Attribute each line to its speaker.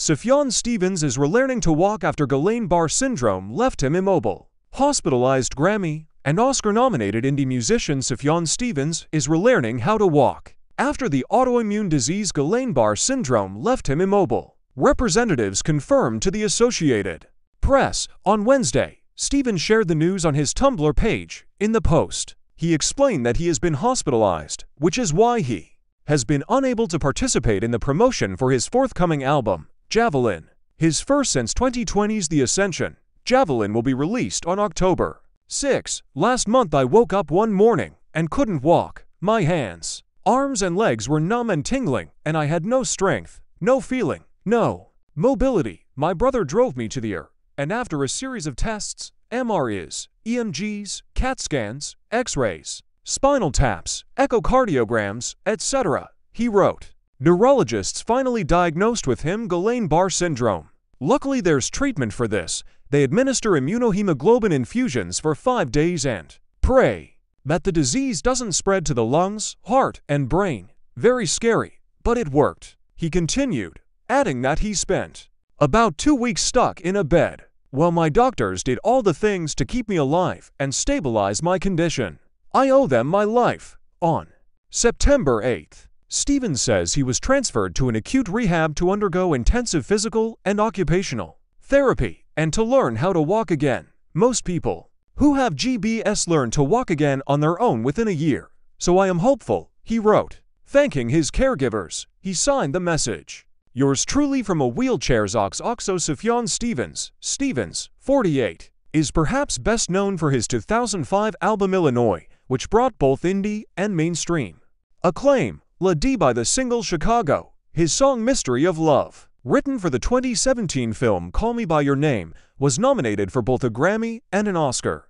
Speaker 1: Sufjan Stevens is relearning to walk after Guillain-Barre syndrome left him immobile. Hospitalized Grammy and Oscar-nominated indie musician Sufjan Stevens is relearning how to walk after the autoimmune disease Guillain-Barre syndrome left him immobile. Representatives confirmed to the Associated Press on Wednesday. Stevens shared the news on his Tumblr page. In the post, he explained that he has been hospitalized, which is why he has been unable to participate in the promotion for his forthcoming album, Javelin. His first since 2020's The Ascension, Javelin will be released on October 6. Last month I woke up one morning and couldn't walk. My hands, arms and legs were numb and tingling, and I had no strength, no feeling, no mobility. My brother drove me to the ER, and after a series of tests, MRIs, EMGs, CAT scans, X-rays, spinal taps, echocardiograms, etc., he wrote. Neurologists finally diagnosed with him Guillain-Barre syndrome. Luckily there's treatment for this. They administer immunohemoglobin infusions for five days and pray that the disease doesn't spread to the lungs, heart, and brain. Very scary, but it worked. He continued, adding that he spent about two weeks stuck in a bed while my doctors did all the things to keep me alive and stabilize my condition. I owe them my life. On September 8th, Stevens says he was transferred to an acute rehab to undergo intensive physical and occupational therapy and to learn how to walk again. Most people who have GBS learn to walk again on their own within a year. So I am hopeful, he wrote. Thanking his caregivers, he signed the message. Yours truly from a wheelchair's Ox Oxo Sufjan Stevens, Stevens, 48, is perhaps best known for his 2005 album Illinois, which brought both indie and mainstream acclaim. La D by the single Chicago, his song Mystery of Love, written for the 2017 film Call Me By Your Name, was nominated for both a Grammy and an Oscar.